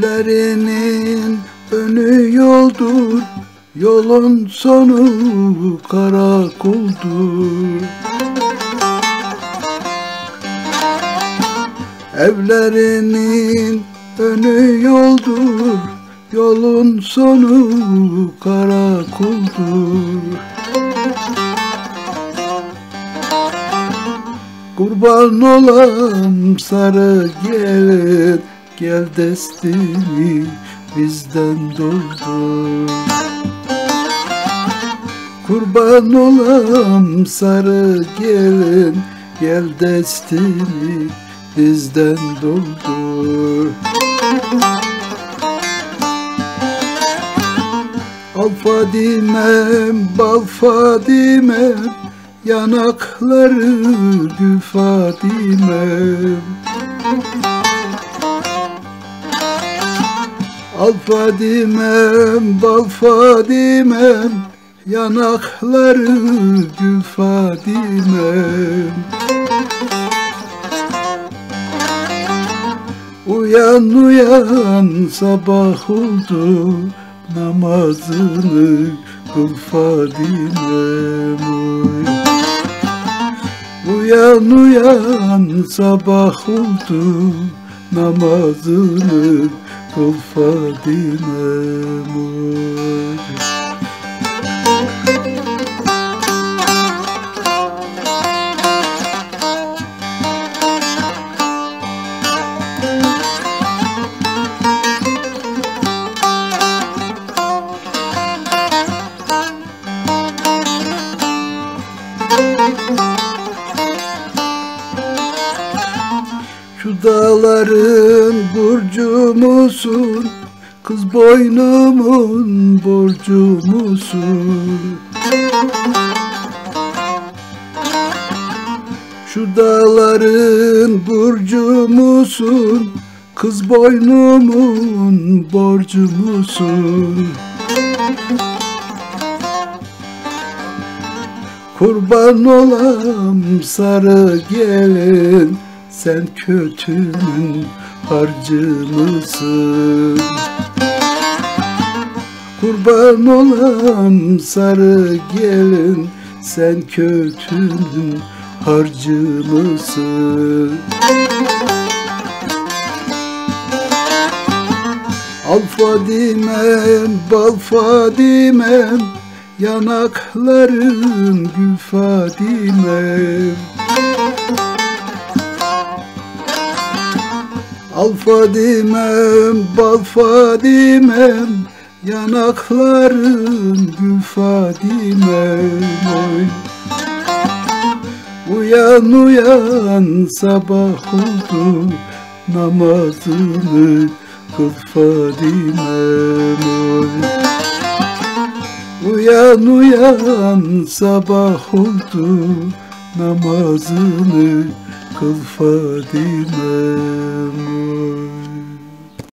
Evlerinin önü yoldur Yolun sonu karakoldur Evlerinin önü yoldur Yolun sonu karakoldur Kurban olam sarı gelin Gel destini bizden doldur Kurban olam sarı gelin Gel destini bizden doldur. Al Fadimem, bal Fadimem Yanakları gül Fadimem Al Fadimem, bal Fadimem Yanakları gül Fadimem Uyan uyan sabah oldu Namazını kıl Fadimem uy. Uyan uyan sabah oldu Namazını kıl Fadimem Şu dağların burcu musun? Kız boynumun borcu musun? Şu dağların burcu musun? Kız boynumun borcu musun? Kurban olam sarı gelin Sen kötünün harcı mısın? Kurban olam sarı gelin Sen kötünün harcı mısın? Al Fadimem, bal Fadimem Yanakların gül Fadimem Al Fadimem, Yanakların gül. Uyan uyan sabah oldu Namazını kıl Fadimem. Uyan uyan sabah oldu Namazını kıl Fadimem.